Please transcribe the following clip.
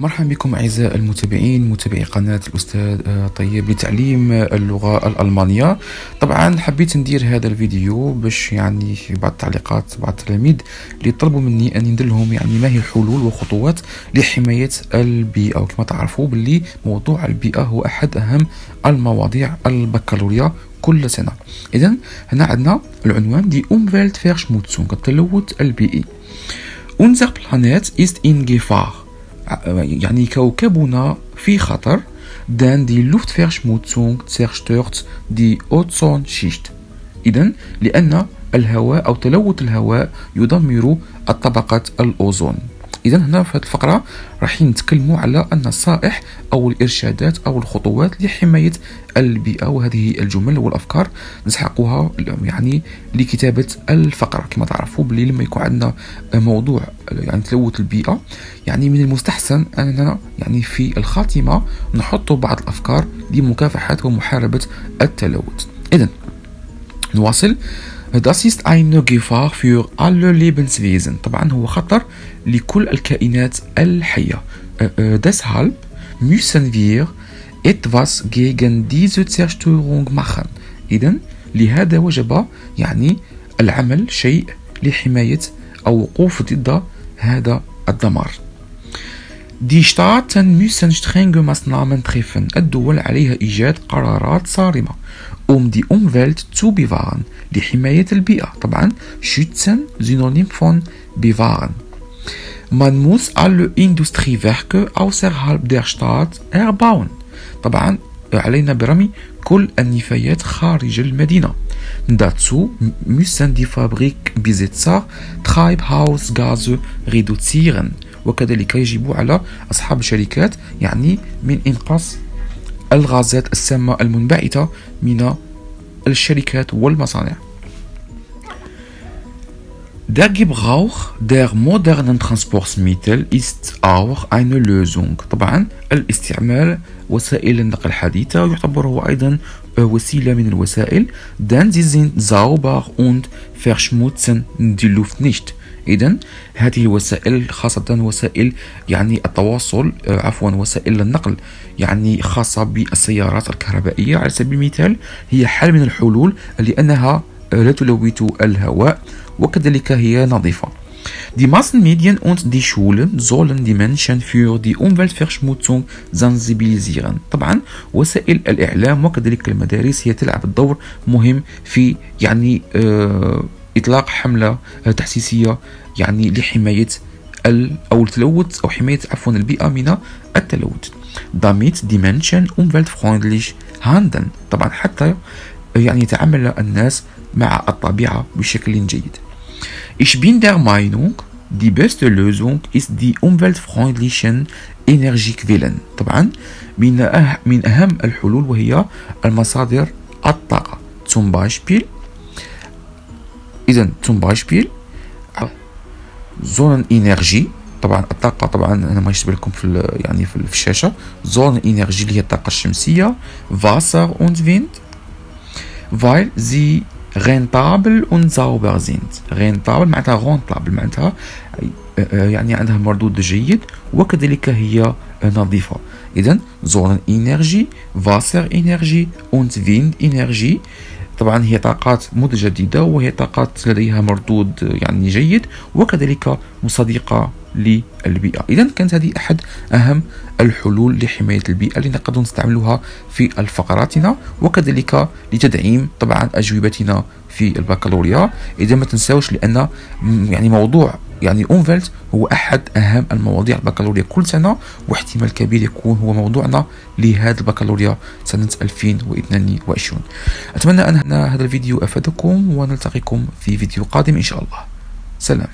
مرحبا بكم أعزائي المتابعين متابعي قناة الأستاذ آه، طيب لتعليم اللغة الألمانية. طبعا حبيت ندير هذا الفيديو باش يعني في بعض التعليقات بعض التلاميذ اللي طلبوا مني أن ندير لهم يعني ما هي الحلول والخطوات لحماية البيئة. وكما تعرفوا باللي موضوع البيئة هو أحد أهم المواضيع البكالوريا كل سنة. إذا هنا عندنا العنوان دي فيرشموتسونغ التلوث البيئي. Unser Planet ist in Gefahr. يعني كوكبنا في خطر دان دي Luftverschmutzung zerstört die Ozonschicht. إذا لأن الهواء أو تلوث الهواء يدمر الطبقة الأوزون. اذا هنا في هذه الفقرة راح نتكلموا على النصائح أو الإرشادات أو الخطوات لحماية البيئة وهذه الجمل والأفكار نسحقها يعني لكتابة الفقرة. كما تعرفوا بلي لما يكون عندنا موضوع يعني تلوث البيئة يعني من المستحسن أننا يعني في الخاتمة نحط بعض الأفكار لمكافحة ومحاربة التلوث. اذا نواصل. Das ist eine Gefahr für alle Lebenswesen. طبعا هو خطر لكل الكائنات الحية. Deshalb müssen wir etwas gegen diese Zerstörung machen. إذا لهذا وجب يعني العمل شيء لحماية أو وقوف ضد هذا الدمار. Die Staaten müssen strenge Maßnahmen treffen. الدول عليها إيجاد قرارات صارمة um die Umwelt zu bewahren. لحماية البيئة طبعا schützen synonym von bewahren. Man muss alle Industriewerke außerhalb der Stadt erbauen. طبعا علينا برمي كل النفايات خارج المدينة. Dazu müssen die Fabrikbesitzer Treibhausgase reduzieren. وكذلك يجب على أصحاب الشركات يعني من إنقاص الغازات السامة المنبعثة من الشركات والمصانع Der Gebrauch der modernen Transportmittel ist auch eine Lösung. طبعا الاستعمال وسائل النقل الحديثة يعتبر هو أيضا وسيلة من الوسائل denn sie sind sauber und verschmutzen die Luft nicht. إذا هذه الوسائل خاصة وسائل يعني التواصل عفوا وسائل النقل يعني خاصة بالسيارات الكهربائية على سبيل المثال هي حل من الحلول لأنها لا تلوث الهواء وكذلك هي نظيفة Die Massenmedien und die Schulen sollen die Menschen für die Umweltverschmutzung sensibilisieren. طبعا وسائل الإعلام وكذلك المدارس هي تلعب الدور مهم في يعني إطلاق حملة تحسيسية يعني لحماية أو التلوث أو حماية عفوا البيئة من التلوث. Damit die Menschen umweltfreundlich handeln. طبعا حتى يعني يتعامل الناس مع الطبيعة بشكل جيد. Ich bin der Meinung, die beste Lösung ist die umweltfreundlichen Energiequellen. طبعا من أه من أهم الحلول وهي المصادر الطاقة. Zum Beispiel إذا zum Beispiel Sonnenenergie طبعا الطاقة طبعا أنا ما يشتبه لكم في يعني في الشاشة Sonnenenergie اللي هي الطاقة الشمسية Wasser und Wind weil sie rentabel und sauber sind rentabel معناتها rentable معناتها يعني عندها مردود جيد وكذلك هي نظيفة إذا Sonnenenergie Wasserenergie und Windenergie طبعا هي طاقات متجددة وهي طاقات لديها مردود يعني جيد وكذلك مصدقة للبيئة. إذا كانت هذه أحد أهم الحلول لحماية البيئة اللي نقدر نستعملها في الفقراتنا وكذلك لتدعيم طبعا أجوبتنا في البكالوريا. إذا ما تنساوش لأن يعني موضوع يعني اونفلت هو أحد أهم المواضيع البكالوريا كل سنة واحتمال كبير يكون هو موضوعنا لهذا البكالوريا سنة 2022 أتمنى أن هذا الفيديو أفادكم ونلتقيكم في فيديو قادم إن شاء الله. سلام.